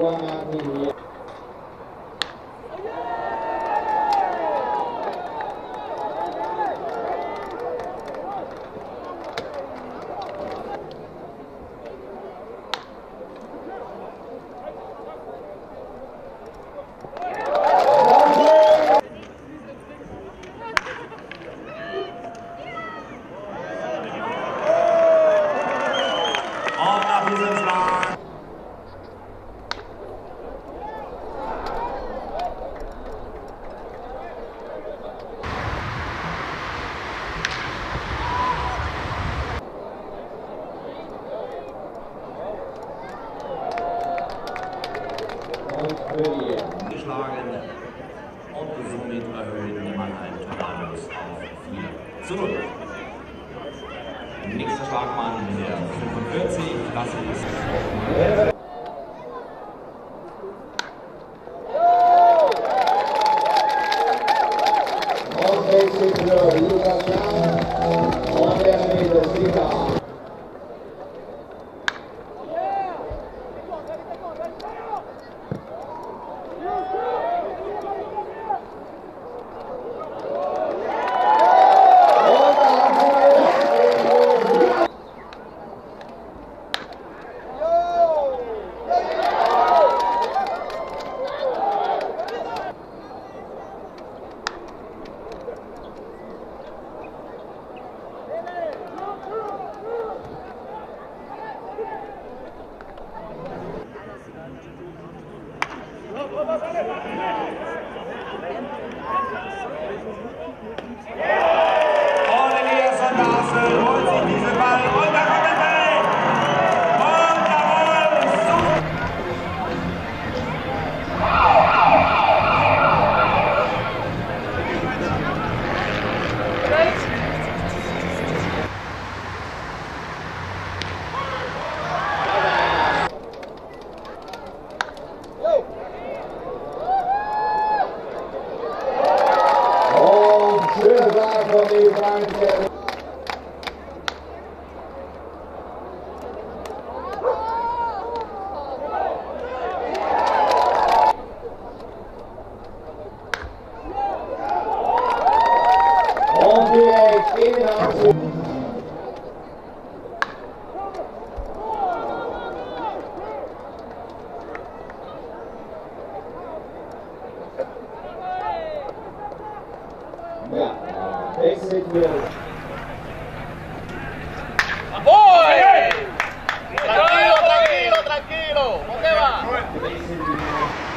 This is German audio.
Juana Núñez. Geschlagen. Und somit erhöhen die Mannheim Tornados auf 4 zu 0. Nächster Schlagmann der 45, das ist Offensive Lukas i branitelji. Ovdje wir. ¡Voy! Tranquilo, tranquilo, tranquilo. ¿Dónde va?